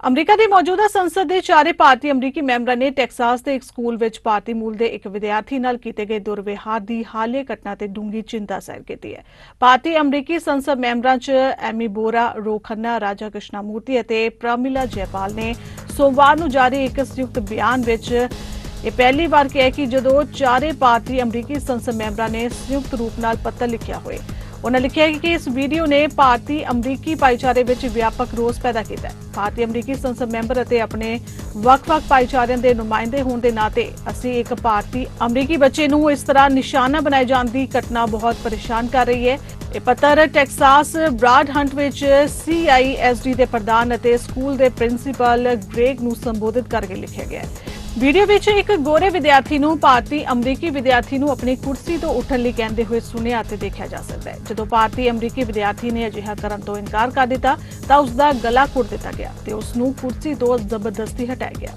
America ਦੀ ਮੌਜੂਦਾ ਸੰਸਦ ਦੇ ਚਾਰੇ ਭਾਰਤੀ ਅਮਰੀਕੀ ਮੈਂਬਰਾਂ ਨੇ ਟੈਕਸਾਸ ਦੇ ਇੱਕ ਸਕੂਲ ਵਿੱਚ ਭਾਰਤੀ ਮੂਲ ਦੇ ਇੱਕ ਵਿਦਿਆਰਥੀ ਨਾਲ ਕੀਤੇ ਗਏ ਦੁਰਵਿਹਾਰ ਦੀ ਹਾਲੀਆ ਘਟਨਾ ਤੇ ਡੂੰਘੀ ਚਿੰਤਾ ਜ਼ਾਹਿਰ ਕੀਤੀ ਹੈ। ਭਾਰਤੀ ਅਮਰੀਕੀ ਸੰਸਦ ਮੈਂਬਰਾਂ 'ਚ ਐਮੀ ਬੋਰਾ, ਰੋ ਖੰਨਾ, ਰਾਜਾ ਕ੍ਰਿਸ਼ਨਾ ਮੂਰਤੀ ਅਤੇ ਪ੍ਰਮਿਲਾ ਜੈਪਾਲ ਨੇ ਸੋਮਵਾਰ ਨੂੰ ਜਾਰੀ ਇੱਕ ਸੰਯੁਕਤ ਬਿਆਨ ਵਿੱਚ ਇਹ ਪਹਿਲੀ ਵਾਰ ਕਿਹਾ ਕਿ ਜਦੋਂ ਚਾਰੇ ਭਾਰਤੀ ਅਮਰੀਕੀ ਸੰਸਦ ਮੈਂਬਰਾਂ ਨੇ ਸੰਯੁਕਤ ਰੂਪ ਨਾਲ ਪੱਤਰ ਲਿਖਿਆ ਹੋਏ ਉਹਨਾਂ ਲਿਖਿਆ ਕਿ ਇਸ ਵੀਡੀਓ ਨੇ ਭਾਰਤੀ ਅਮਰੀਕੀ ਭਾਈਚਾਰੇ ਵਿੱਚ ਵਿਆਪਕ ਰੋਸ ਪੈਦਾ ਕੀਤਾ ਹੈ। ਭਾਰਤੀ ਅਮਰੀਕੀ ਸੰਸਦ ਮੈਂਬਰ ਅਤੇ ਆਪਣੇ ਵੱਖ-ਵੱਖ ਭਾਈਚਾਰਿਆਂ ਦੇ ਨੁਮਾਇੰਦੇ ਹੋਣ ਦੇ ਨਾਤੇ ਅਸੀਂ ਇੱਕ ਭਾਰਤੀ ਅਮਰੀਕੀ ਬੱਚੇ ਨੂੰ ਇਸ ਤਰ੍ਹਾਂ ਨਿਸ਼ਾਨਾ ਬਣਾਏ ਜਾਣ ਦੀ ਘਟਨਾ ਬਹੁਤ ਪਰੇਸ਼ਾਨ ਕਰ ਰਹੀ ਹੈ। ਇਹ ਪੱਤਰ ਟੈਕਸਾਸ ਬਰਾਡ ਹੰਟ ਵਿੱਚ CISD ਦੇ ਪ੍ਰਧਾਨ ਅਤੇ ਸਕੂਲ ਦੇ ਪ੍ਰਿੰਸੀਪਲ ਗ੍ਰੇਗ ਨੂੰ ਸੰਬੋਧਿਤ ਕਰਕੇ ਲਿਖਿਆ ਗਿਆ ਹੈ। ਵੀਡੀਓ ਵਿੱਚ ਇੱਕ ਗੋਰੇ ਵਿਦਿਆਰਥੀ ਨੂੰ ਭਾਰਤੀ ਅਮਰੀਕੀ ਵਿਦਿਆਰਥੀ ਨੂੰ ਆਪਣੀ ਕੁਰਸੀ ਤੋਂ ਉੱਠਣ ਲਈ ਕਹਿੰਦੇ ਹੋਏ ਸੁਣਿਆ ਅਤੇ ਦੇਖਿਆ ਜਾ ਸਕਦਾ ਹੈ। ਜਦੋਂ ਭਾਰਤੀ ਅਮਰੀਕੀ ਵਿਦਿਆਰਥੀ ਨੇ ਅਜਿਹਾ ਕਰਨ ਤੋਂ ਇਨਕਾਰ ਕਰ ਦਿੱਤਾ, ਤਾਂ ਉਸ ਦਾ ਗਲਾ ਘੁੱਟ ਦਿੱਤਾ ਗਿਆ ਤੇ ਉਸ ਨੂੰ ਕੁਰਸੀ ਤੋਂ ਜ਼ਬਰਦਸਤੀ ਹਟਾਇਆ ਗਿਆ।